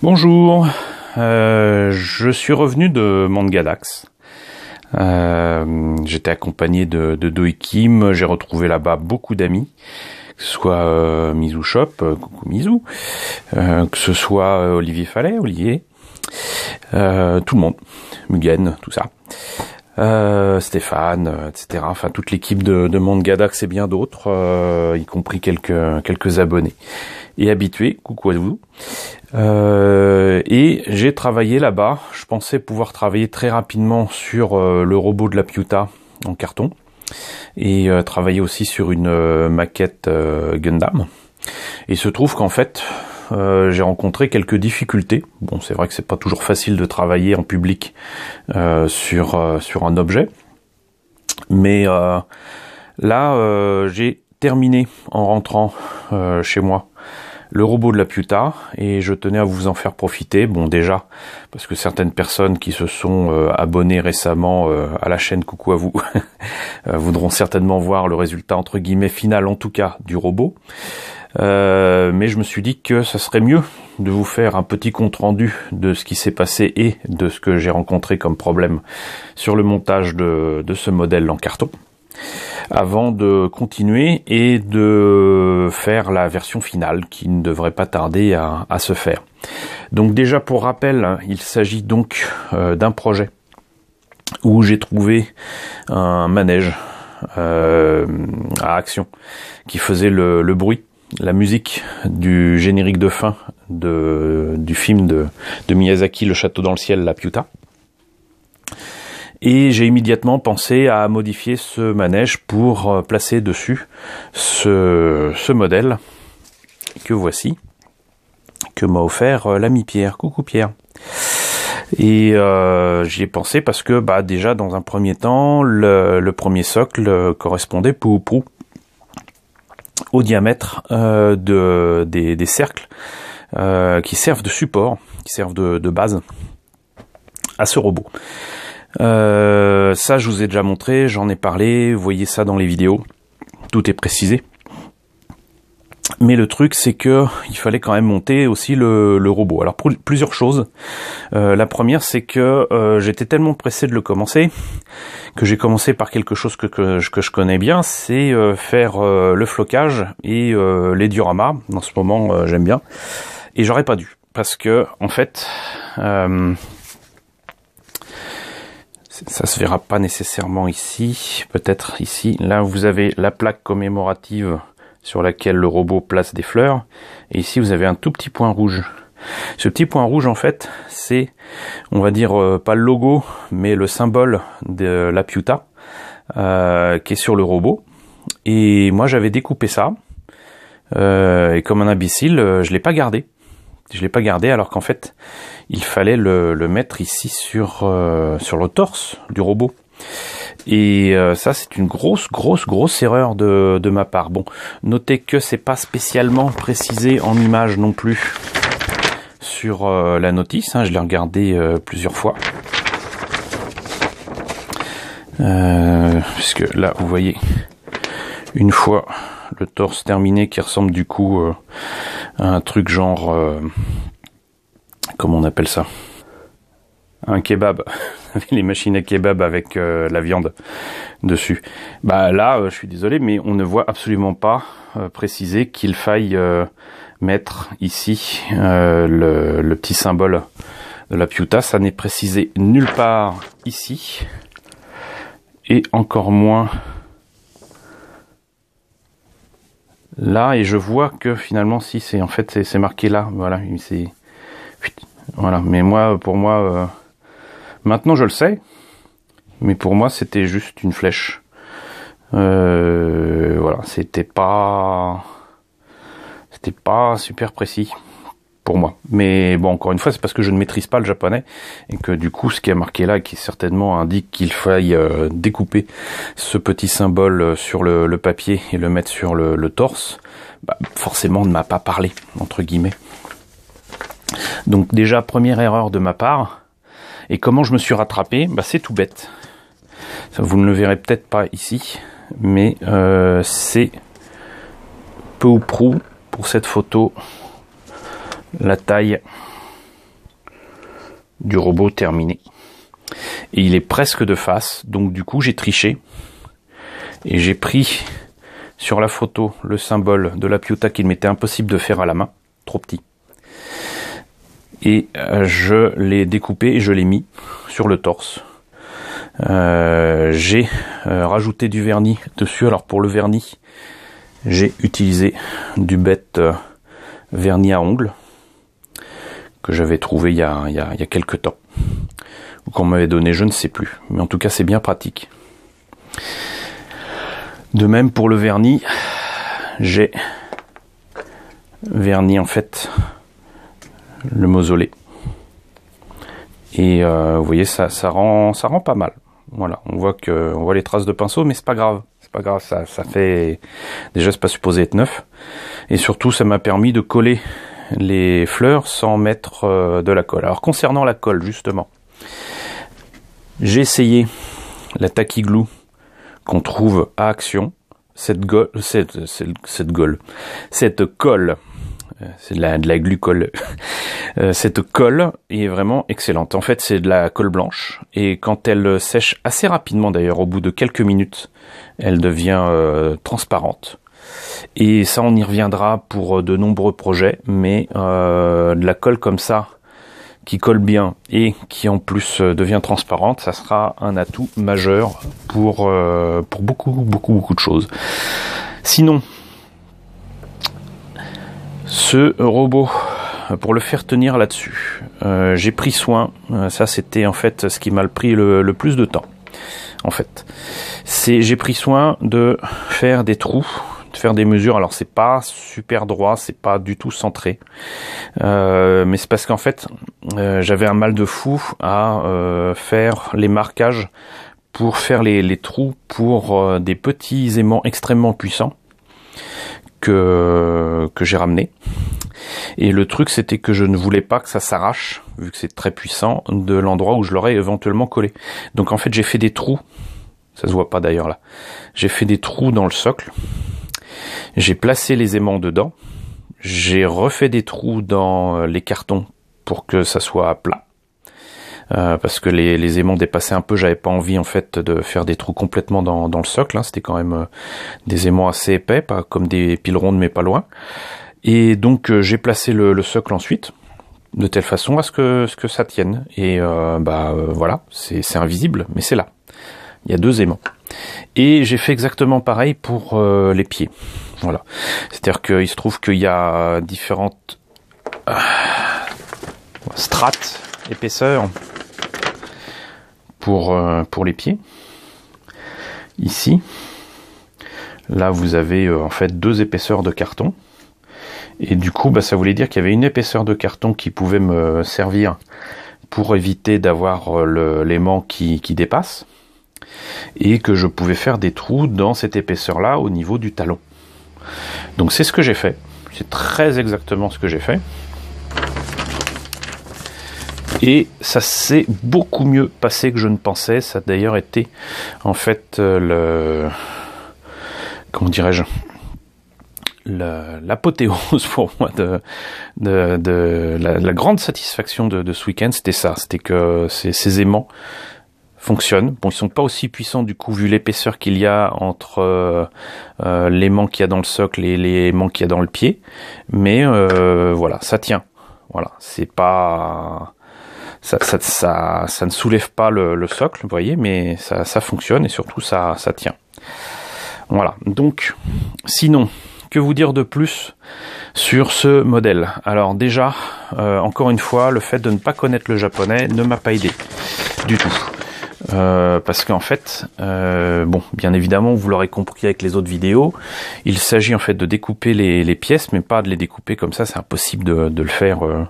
Bonjour, euh, je suis revenu de Mangadax. Euh, J'étais accompagné de, de j'ai retrouvé là-bas beaucoup d'amis, que ce soit euh, Mizou Shop, euh, coucou Mizou, euh, que ce soit Olivier Fallet, Olivier, tout le monde, Mugen, tout ça. Stéphane, etc. Enfin, toute l'équipe de, de et bien d'autres, y compris quelques quelques abonnés et habitués. Coucou à vous. Euh, et j'ai travaillé là-bas. Je pensais pouvoir travailler très rapidement sur euh, le robot de la Piuta en carton et euh, travailler aussi sur une euh, maquette Gundam. Et se trouve qu'en fait, j'ai rencontré quelques difficultés. Bon, c'est vrai que c'est pas toujours facile de travailler en public sur sur un objet, mais là, j'ai terminé en rentrant chez moi le robot de la Puta et je tenais à vous en faire profiter. Bon, déjà parce que certaines personnes qui se sont euh, abonnées récemment euh, à la chaîne, coucou à vous, euh, voudront certainement voir le résultat entre guillemets final, en tout cas, du robot. Mais je me suis dit que ça serait mieux de vous faire un petit compte rendu de ce qui s'est passé et de ce que j'ai rencontré comme problème sur le montage de, de ce modèle en carton avant de continuer et de faire la version finale qui ne devrait pas tarder à, se faire. Donc déjà pour rappel, il s'agit donc euh, d'un projet où j'ai trouvé un manège euh, à action qui faisait le, le bruit la musique du générique de fin de, du film de, de Miyazaki, Le Château dans le ciel, La Piuta. Et j'ai immédiatement pensé à modifier ce manège pour euh, placer dessus ce, ce modèle que voici, que m'a offert euh, l'ami Pierre. Coucou Pierre. Et euh, j'y ai pensé parce que bah, déjà dans un premier temps, le, le premier socle correspondait pou pou au diamètre euh, de, des, des cercles euh, qui servent de support, qui servent de, de base à ce robot. Euh, ça, je vous ai déjà montré, j'en ai parlé, vous voyez ça dans les vidéos, tout est précisé. Mais le truc, c'est que il fallait quand même monter aussi le, robot. Alors plusieurs choses. Euh, la première, c'est que euh, j'étais tellement pressé de le commencer que j'ai commencé par quelque chose que, je connais bien, c'est faire le flocage et les dioramas. En ce moment, j'aime bien. Et j'aurais pas dû, parce que en fait, ça se verra pas nécessairement ici, peut-être ici. Là, vous avez la plaque commémorative sur laquelle le robot place des fleurs. Et ici, vous avez un tout petit point rouge. Ce petit point rouge, en fait, c'est, on va dire, euh, pas le logo, mais le symbole de la Piuta, euh, qui est sur le robot. Et moi, j'avais découpé ça. Euh, et comme un imbécile, euh, je l'ai pas gardé. Je l'ai pas gardé alors qu'en fait, il fallait le, mettre ici sur euh, sur le torse du robot. Et euh, ça, c'est une grosse, grosse, grosse erreur de, de ma part. Bon, notez que c'est pas spécialement précisé en image non plus sur euh, la notice. Hein, je l'ai regardé plusieurs fois. Puisque là, vous voyez, une fois le torse terminé qui ressemble du coup euh, à un truc genre... euh, comment on appelle ça? Un kebab, les machines à kebab avec euh, la viande dessus. Bah là, je suis désolé, mais on ne voit absolument pas préciser qu'il faille mettre ici le petit symbole de la piuta. Ça n'est précisé nulle part ici, et encore moins là. Et je vois que finalement, si c'est en fait c'est- marqué là, voilà, c'est voilà. Mais moi, pour moi. euh, Maintenant, je le sais, mais pour moi, c'était juste une flèche. Euh, voilà, c'était pas, c'était pas super précis moi. Mais bon, encore une fois, c'est parce que je ne maîtrise pas le japonais et que du coup, ce qui est marqué là, qui certainement indique qu'il faille euh, découper ce petit symbole euh, sur le, papier et le mettre sur le, torse, bah, forcément, ne m'a pas parlé entre guillemets. Donc déjà, première erreur de ma part. Et comment je me suis rattrapé? Bah, C'est tout bête. Vous ne le verrez peut-être pas ici, mais euh, c'est peu ou prou pour cette photo la taille du robot terminé. Et il est presque de face, donc du coup j'ai triché. Et j'ai pris sur la photo le symbole de la Piuta qu'il m'était impossible de faire à la main, trop petit. Et euh, je l'ai découpé et je l'ai mis sur le torse. Euh, j'ai euh, rajouté du vernis dessus. Alors pour le vernis, j'ai utilisé du bête vernis à ongles que j'avais trouvé il y, a, il, y a, quelques temps. Ou qu'on m'avait donné, je ne sais plus. Mais en tout cas, c'est bien pratique. De même pour le vernis, j'ai vernis en fait le mausolée. Et euh, vous voyez, ça, ça rend, ça rend pas mal. Voilà, on voit que, on voit les traces de pinceau, mais c'est pas grave. C'est pas grave, ça, ça fait déjà c'est pas supposé être neuf. Et surtout, ça m'a permis de coller les fleurs sans mettre euh, de la colle. Alors concernant la colle, justement, j'ai essayé la Glue qu'on trouve à Action. Cette, go cette, cette, cette, colle euh, c'est de la, de la glucole. Euh, cette colle est vraiment excellente. En fait, c'est de la colle blanche et quand elle sèche assez rapidement, d'ailleurs, au bout de quelques minutes, elle devient transparente. Et ça, on y reviendra pour de nombreux projets, mais euh, de la colle comme ça, qui colle bien et qui en plus devient transparente, ça sera un atout majeur pour, beaucoup, beaucoup, beaucoup de choses. Sinon, ce robot, pour le faire tenir là-dessus, euh, j'ai pris soin, euh, ça c'était en fait ce qui m'a pris le, plus de temps, en fait. C'est j'ai pris soin de faire des trous, de faire des mesures. Alors c'est pas super droit, c'est pas du tout centré, euh, mais c'est parce qu'en fait j'avais un mal de fou à faire les marquages pour faire les, les trous pour des petits aimants extrêmement puissants que, que j'ai ramené. Et le truc, c'était que je ne voulais pas que ça s'arrache, vu que c'est très puissant, de l'endroit où je l'aurais éventuellement collé. Donc en fait, j'ai fait des trous. Ça se voit pas d'ailleurs là. J'ai fait des trous dans le socle. J'ai placé les aimants dedans. J'ai refait des trous dans les cartons pour que ça soit plat. Euh, parce que les, aimants dépassaient un peu, j'avais pas envie en fait de faire des trous complètement dans, le socle, hein. c'était quand même euh, des aimants assez épais, pas comme des piles rondes mais pas loin. Et donc euh, j'ai placé le, le, socle ensuite, de telle façon à ce que, ce que ça tienne. Et bah voilà, c'est invisible, mais c'est là. Il y a deux aimants. Et j'ai fait exactement pareil pour les pieds. Voilà. C'est-à-dire qu'il se trouve qu'il y a différentes strates, épaisseurs pour, euh, pour les pieds. Ici, là vous avez euh, en fait deux épaisseurs de carton. Et du coup, bah, ça voulait dire qu'il y avait une épaisseur de carton qui pouvait me servir pour éviter d'avoir euh, l'aimant qui dépasse. Et que je pouvais faire des trous dans cette épaisseur-là au niveau du talon. Donc c'est ce que j'ai fait. C'est très exactement ce que j'ai fait. Et ça s'est beaucoup mieux passé que je ne pensais. Ça a d'ailleurs été en fait euh, le comment dirais-je l'apothéose pour moi de, la, grande satisfaction de, ce week-end, c'était ça, c'était que ces, aimants fonctionnent. Bon, ils sont pas aussi puissants du coup vu l'épaisseur qu'il y a entre euh, euh l'aimant qu'il y a dans le socle et les aimants qu'il y a dans le pied, mais euh, voilà, ça tient. Voilà, c'est pas ça, ça, ça, ça, ne soulève pas le, le, socle, vous voyez, mais ça, ça fonctionne et surtout ça, ça tient. Voilà. Donc, sinon, que vous dire de plus sur ce modèle? Alors déjà, encore une fois, le fait de ne pas connaître le japonais ne m'a pas aidé du tout. Euh, parce qu'en fait, euh, bon, bien évidemment, vous l'aurez compris avec les autres vidéos, il s'agit en fait de découper les, les, pièces, mais pas de les découper comme ça. C'est impossible de, de, le faire euh,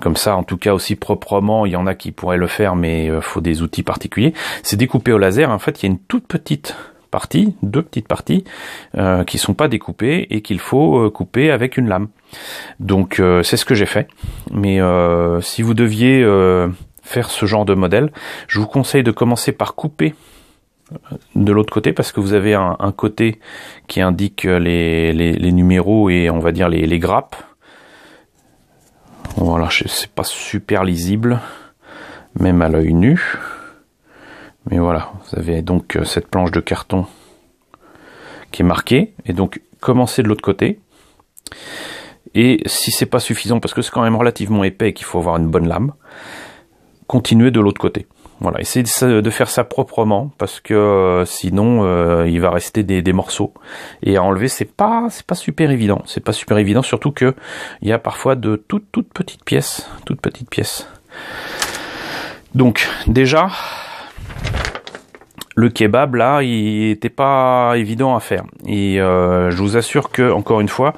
comme ça, en tout cas aussi proprement. Il y en a qui pourraient le faire, mais euh, faut des outils particuliers. C'est découpé au laser. En fait, il y a une toute petite partie, deux petites parties, euh, qui sont pas découpées et qu'il faut euh, couper avec une lame. Donc euh, c'est ce que j'ai fait. Mais si vous deviez faire ce genre de modèle, je vous conseille de commencer par couper de l'autre côté parce que vous avez un, côté qui indique les, les, numéros et on va dire les, les grappes voilà, c'est pas super lisible. même à l'œil nu. Mais voilà, vous avez donc euh, cette planche de carton qui est marquée, et donc commencez de l'autre côté. Et si c'est pas suffisant, parce que c'est quand même relativement épais et qu'il faut avoir une bonne lame, continuez de l'autre côté. Voilà, essayez de faire ça proprement parce que euh, sinon euh, il va rester des, morceaux et à enlever c'est pas c'est pas super évident, c'est pas super évident surtout que il y a parfois de toutes toutes petites pièces, toutes petites pièces. Donc déjà le kebab là, il était pas évident à faire. Et euh, je vous assure que encore une fois,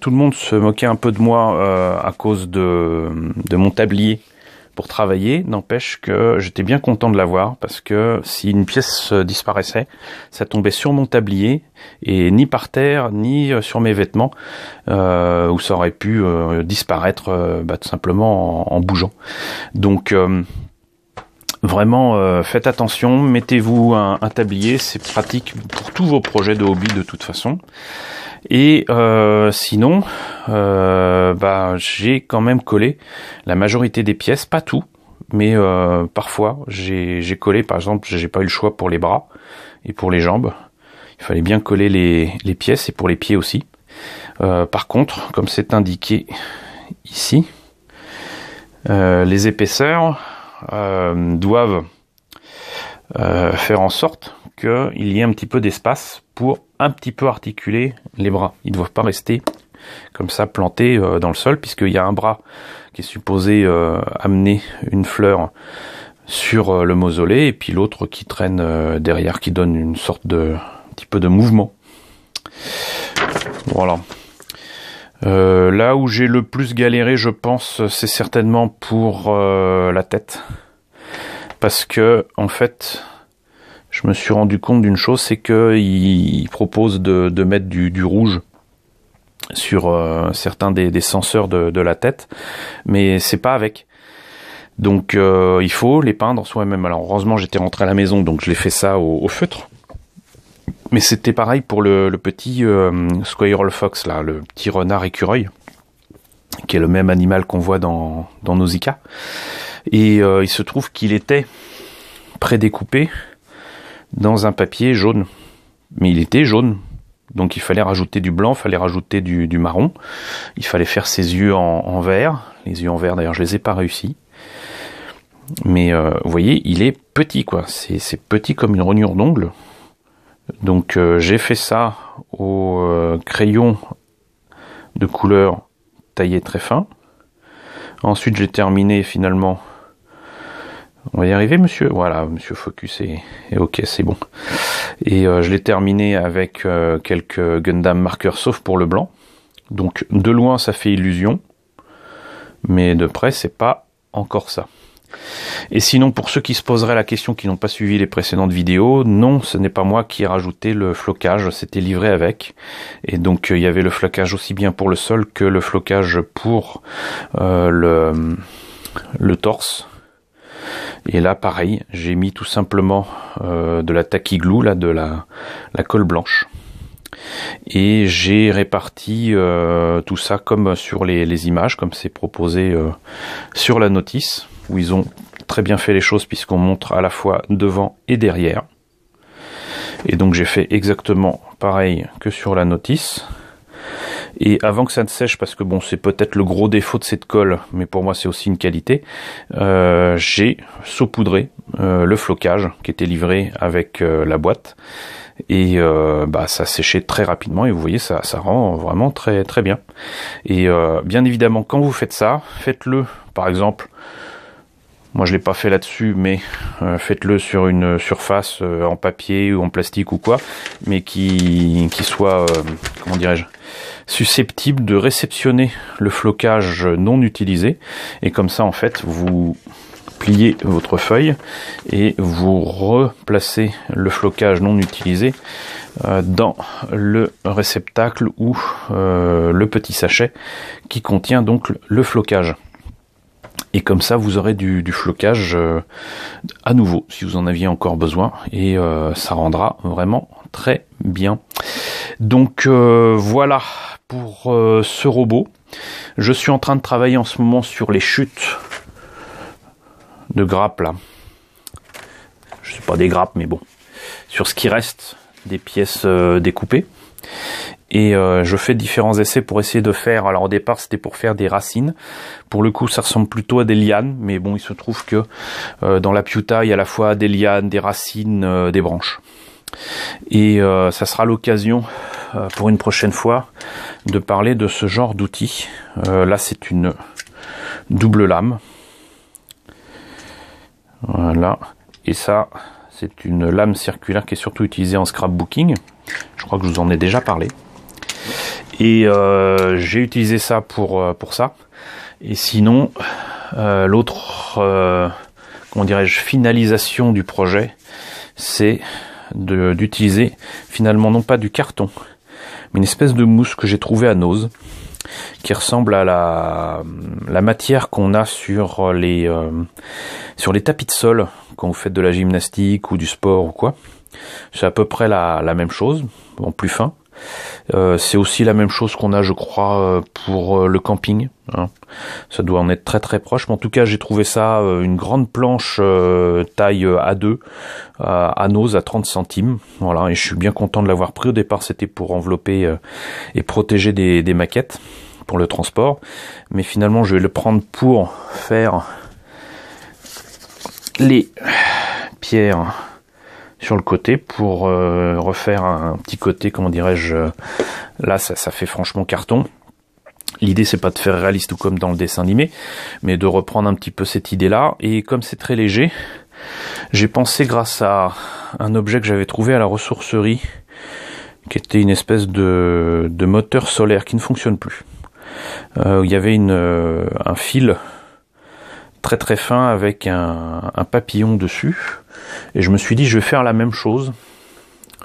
tout le monde se moquait un peu de moi à cause de mon tablier pour travailler, n'empêche que j'étais bien content de l'avoir parce que si une pièce disparaissait, ça tombait sur mon tablier et ni par terre ni euh, sur mes vêtements euh, où ça aurait pu euh, disparaître euh, bah, tout simplement en, bougeant. Donc Vraiment, faites attention, mettez-vous un, un tablier, c'est pratique pour tous vos projets de hobby de toute façon. Et euh, sinon, euh, bah, j'ai quand même collé la majorité des pièces, pas tout, mais euh, parfois j'ai collé, par exemple, j'ai pas eu le choix pour les bras et pour les jambes. Il fallait bien coller les, les pièces et pour les pieds aussi. par contre, comme c'est indiqué ici, les épaisseurs doivent faire en sorte qu'il y ait un petit peu d'espace pour un petit peu articuler les bras. Ils ne doivent pas rester comme ça plantés euh, dans le sol, puisqu'il y a un bras qui est supposé euh, amener une fleur sur euh, le mausolée, et puis l'autre qui traîne derrière, qui donne une sorte de petit peu de mouvement. Voilà. Là où j'ai le plus galéré, je pense, c'est certainement pour la tête. Parce que, en fait, je me suis rendu compte d'une chose, c'est qu'il propose de, de, mettre du, rouge sur euh, certains des, des senseurs de, la tête, mais c'est pas avec. Donc euh, il faut les peindre soi-même. Alors heureusement j'étais rentré à la maison, donc je l'ai fait ça au feutre. Mais c'était pareil pour le, petit euh, Squirrel Fox, là, le petit renard écureuil, qui est le même animal qu'on voit dans, dans Nausicaa. Et il se trouve qu'il était prédécoupé dans un papier jaune. Mais il était jaune. Donc il fallait rajouter du blanc, il fallait rajouter du, marron. Il fallait faire ses yeux en, vert. Les yeux en vert, d'ailleurs, je les ai pas réussi. Mais euh, vous voyez, il est petit, quoi. C'est petit comme une rognure d'ongle. Donc euh, j'ai fait ça au euh, crayon de couleur taillé très fin. Ensuite, j'ai terminé finalement on va y arriver, monsieur? Voilà, monsieur Focus est, ok, c'est bon. Et euh, je l'ai terminé avec quelques Gundam marqueurs, sauf pour le blanc. Donc de loin, ça fait illusion, mais de près, c'est pas encore ça. Et sinon, pour ceux qui se poseraient la question, qui n'ont pas suivi les précédentes vidéos, non, ce n'est pas moi qui ai rajouté le flocage, c'était livré avec. Et donc, il y avait le flocage aussi bien pour le sol que le flocage pour euh, le, torse et là, pareil, j'ai mis tout simplement euh, de la taquiglou, là, de la, colle blanche. Et j'ai réparti euh, tout ça comme sur les, images, comme c'est proposé euh, sur la notice, où ils ont très bien fait les choses puisqu'on montre à la fois devant et derrière. Et donc j'ai fait exactement pareil que sur la notice. Et avant que ça ne sèche, parce que bon, c'est peut-être le gros défaut de cette colle, mais pour moi c'est aussi une qualité, euh, j'ai saupoudré euh, le flocage qui était livré avec euh, la boîte. Et bah, ça séchait très rapidement et vous voyez ça, ça rend vraiment très très bien. Et bien évidemment quand vous faites ça, faites-le par exemple moi, je l'ai pas fait là-dessus, mais faites-le sur une surface en papier ou en plastique ou quoi, mais qui, qui soit, comment dirais-je, susceptible de réceptionner le flocage non utilisé. Et comme ça, en fait, vous pliez votre feuille et vous replacez le flocage non utilisé euh, dans le réceptacle ou euh, le petit sachet qui contient donc le flocage. Et comme ça, vous aurez du, flocage euh, à nouveau, si vous en aviez encore besoin, et ça rendra vraiment très bien. Donc voilà pour euh, ce robot. Je suis en train de travailler en ce moment sur les chutes de grappes là. Je sais pas des grappes, mais bon, sur ce qui reste des pièces euh, découpées. Et euh, je fais différents essais pour essayer de faire. Alors au départ c'était pour faire des racines. Pour le coup ça ressemble plutôt à des lianes, mais bon il se trouve que euh, dans la piuta il y a à la fois des lianes, des racines, des branches. Et ça sera l'occasion pour une prochaine fois de parler de ce genre d'outils. là c'est une double lame. Voilà. Et ça, c'est une lame circulaire qui est surtout utilisée en scrapbooking. Je crois que je vous en ai déjà parlé. Et euh, j'ai utilisé ça pour, euh, pour ça. Et sinon, euh, l'autre, comment dirais-je, finalisation du projet, c'est d'utiliser finalement non pas du carton, mais une espèce de mousse que j'ai trouvé à Nose qui ressemble à la, la matière qu'on a sur les, euh, sur les tapis de sol quand vous faites de la gymnastique ou du sport ou quoi. C'est à peu près la, la même chose, en plus fin. Euh, c'est aussi la même chose qu'on a, je crois, euh, pour le camping. Hein. Ça doit en être très très proche. Mais en tout cas, j'ai trouvé ça une grande planche taille A2 à Nose à 30 centimes. Voilà, et je suis bien content de l'avoir pris. Au départ, c'était pour envelopper et protéger des maquettes pour le transport. Mais finalement, je vais le prendre pour faire les pierres sur le côté pour euh, refaire un, petit côté, comment dirais-je, là ça, fait franchement carton. L'idée c'est pas de faire réaliste ou comme dans le dessin animé, mais de reprendre un petit peu cette idée-là. Et comme c'est très léger, j'ai pensé grâce à un objet que j'avais trouvé à la ressourcerie, qui était une espèce de, moteur solaire qui ne fonctionne plus. Euh, il y avait euh, un fil très très fin avec un, papillon dessus. Et je me suis dit, je vais faire la même chose.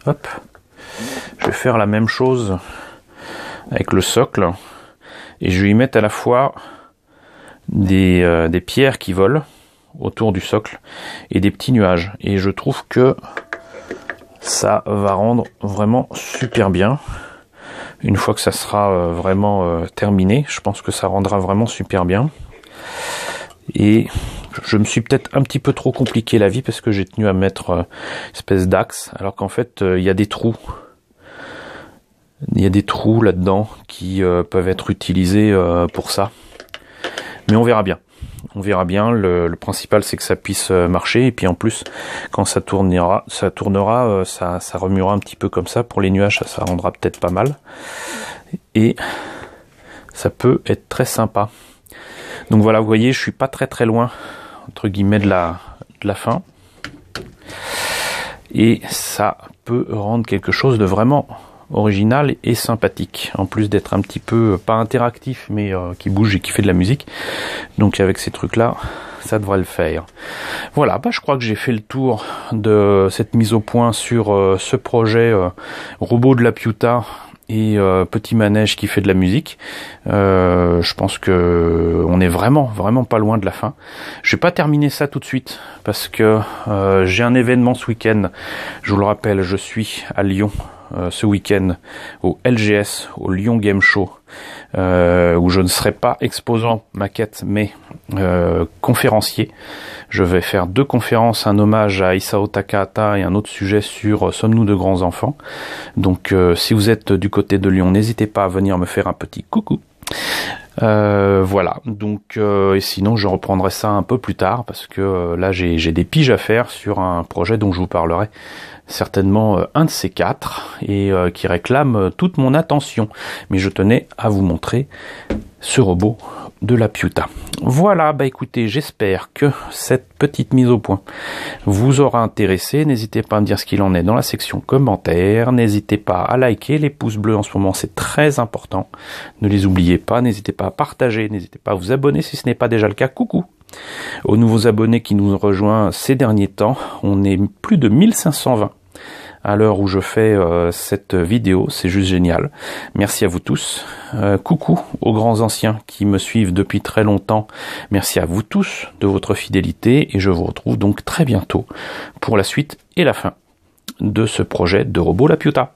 Hop. Je vais faire la même chose avec le socle. Et je vais y mettre à la fois des, euh, des pierres qui volent autour du socle et des petits nuages. Et je trouve que ça va rendre vraiment super bien une fois que ça sera euh, vraiment euh, terminé, je pense que ça rendra vraiment super bien. Et je me suis peut-être un petit peu trop compliqué la vie parce que j'ai tenu à mettre une euh, espèce d'axe, alors qu'en fait il y a des trous. Il y a des trous là-dedans qui peuvent être utilisés pour ça. Mais on verra bien on verra bien. Le, principal c'est que ça puisse euh, marcher et puis en plus quand ça tournera, ça tournera, euh, ça remuera un petit peu comme ça. Pour les nuages, ça, rendra peut-être pas mal et ça peut être très sympa. Donc voilà, vous voyez, je suis pas très très loin entre guillemets de la fin et ça peut rendre quelque chose de vraiment original et sympathique, en plus d'être un petit peu euh, pas interactif mais euh, qui bouge et qui fait de la musique. Donc avec ces trucs là, ça devrait le faire. Voilà, bah, je crois que j'ai fait le tour de cette mise au point sur euh, ce projet robot de la Piuta et petit manège qui fait de la musique. je pense que on est vraiment vraiment pas loin de la fin. Je vais pas terminer ça tout de suite parce que j'ai un événement ce week-end. Je vous le rappelle, je suis à Lyon euh, ce week-end au LGS, au Lyon Game Show, euh, où je ne serai pas exposant maquette, mais euh, conférencier. Je vais faire deux conférences, un hommage à Isao Takahata et un autre sujet sur Sommes-nous de grands enfants? Donc si vous êtes du côté de Lyon, n'hésitez pas à venir me faire un petit coucou. Voilà, donc et sinon je reprendrai ça un peu plus tard parce que là j'ai des piges à faire sur un projet dont je vous parlerai certainement euh, un de ces quatre et euh, qui réclame euh, toute mon attention. Mais je tenais à vous montrer ce robot de la Piuta. Voilà, bah écoutez, j'espère que cette petite mise au point vous aura intéressé. N'hésitez pas à me dire ce qu'il en est dans la section commentaires. N'hésitez pas à liker les pouces bleus en ce moment, c'est très important. Ne les oubliez pas. N'hésitez pas à partager. N'hésitez pas à vous abonner si ce n'est pas déjà le cas. Coucou aux nouveaux abonnés qui nous rejoignent ces derniers temps. On est plus de 1520 à l'heure où je fais euh, cette vidéo, c'est juste génial. Merci à vous tous. Euh, coucou aux grands anciens qui me suivent depuis très longtemps. Merci à vous tous de votre fidélité et je vous retrouve donc très bientôt pour la suite et la fin de ce projet de robot La Piuta.